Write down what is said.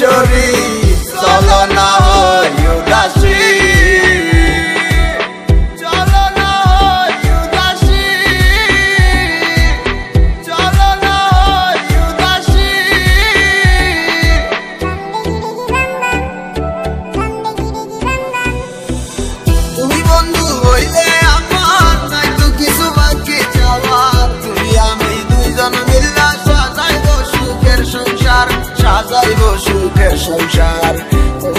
কিশোরী চলো না হয় উদাসী। বন্ধু get some job.